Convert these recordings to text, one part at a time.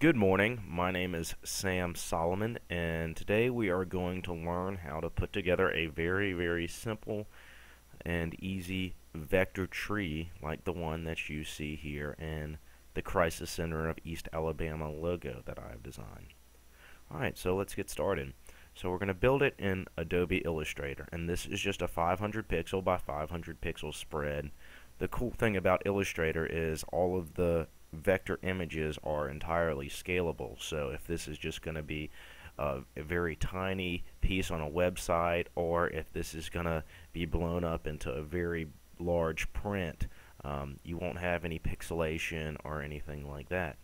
Good morning, my name is Sam Solomon and today we are going to learn how to put together a very very simple and easy vector tree like the one that you see here in the Crisis Center of East Alabama logo that I have designed. Alright, so let's get started. So we're going to build it in Adobe Illustrator and this is just a 500 pixel by 500 pixel spread. The cool thing about Illustrator is all of the vector images are entirely scalable. So if this is just going to be a very tiny piece on a website or if this is going to be blown up into a very large print, um, you won't have any pixelation or anything like that.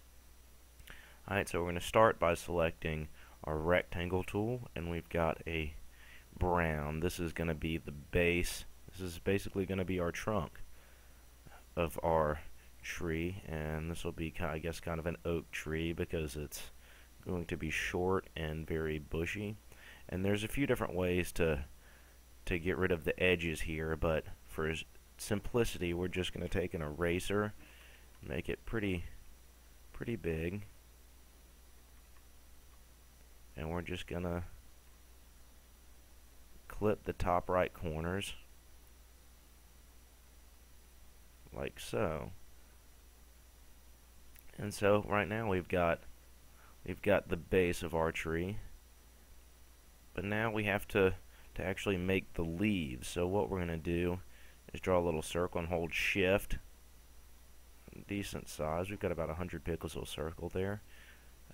Alright, so we're going to start by selecting our rectangle tool and we've got a brown. This is going to be the base. This is basically going to be our trunk of our tree and this will be I guess kind of an oak tree because it's going to be short and very bushy. And there's a few different ways to to get rid of the edges here but for simplicity we're just going to take an eraser make it pretty pretty big. And we're just gonna clip the top right corners like so and so right now we've got we've got the base of our tree. But now we have to to actually make the leaves. So what we're gonna do is draw a little circle and hold shift. Decent size. We've got about a hundred pixel circle there.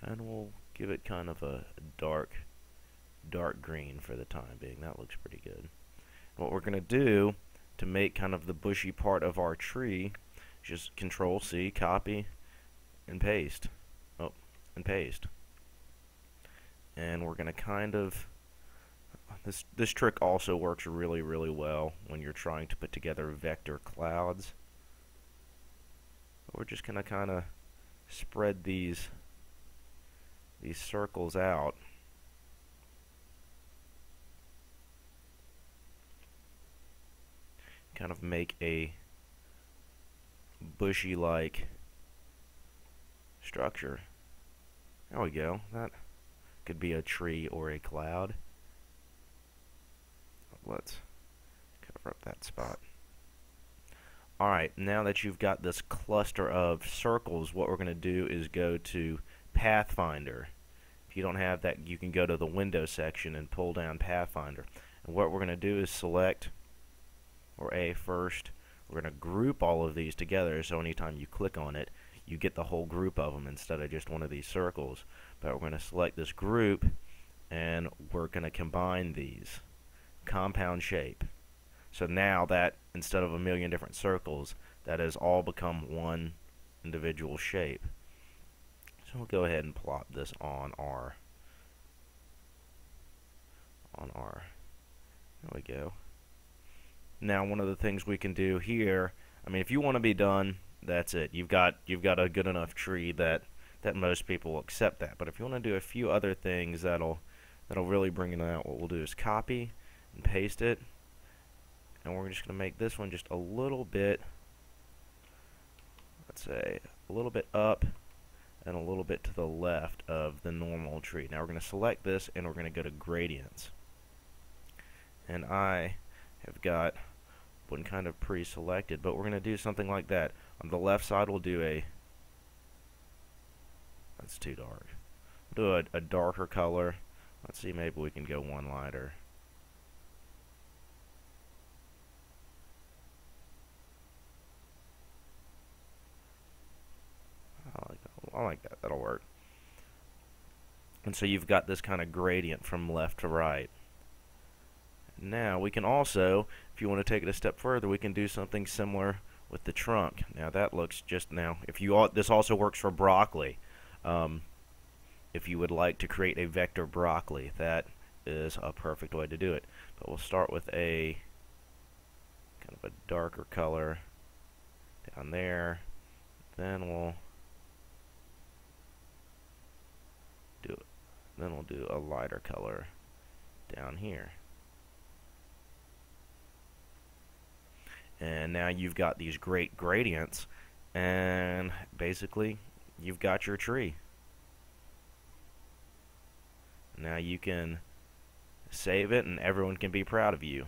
And we'll give it kind of a dark dark green for the time being. That looks pretty good. What we're gonna do to make kind of the bushy part of our tree just control C copy and paste. Oh, and paste. And we're going to kind of this this trick also works really really well when you're trying to put together vector clouds. We're just going to kind of spread these these circles out. Kind of make a bushy like structure. There we go. That could be a tree or a cloud. Let's cover up that spot. Alright, now that you've got this cluster of circles, what we're going to do is go to Pathfinder. If you don't have that, you can go to the Window section and pull down Pathfinder. And what we're going to do is select, or A first, we're going to group all of these together so anytime you click on it, you get the whole group of them instead of just one of these circles. But we're going to select this group and we're going to combine these. Compound shape. So now that instead of a million different circles, that has all become one individual shape. So we'll go ahead and plot this on our on our there we go. Now one of the things we can do here, I mean if you want to be done that's it. You've got you've got a good enough tree that that most people will accept that. But if you want to do a few other things that'll that'll really bring it out, what we'll do is copy and paste it, and we're just going to make this one just a little bit. Let's say a little bit up and a little bit to the left of the normal tree. Now we're going to select this and we're going to go to gradients. And I have got one kind of pre-selected, but we're going to do something like that. On the left side, we'll do a, that's too dark. We'll do a, a darker color. Let's see, maybe we can go one lighter. I like that. I like that. That'll work. And so you've got this kind of gradient from left to right. Now we can also, if you want to take it a step further, we can do something similar with the trunk. Now that looks just now. If you this also works for broccoli. Um, if you would like to create a vector broccoli, that is a perfect way to do it. But we'll start with a kind of a darker color down there. Then we'll do then we'll do a lighter color down here. and now you've got these great gradients and basically you've got your tree. Now you can save it and everyone can be proud of you.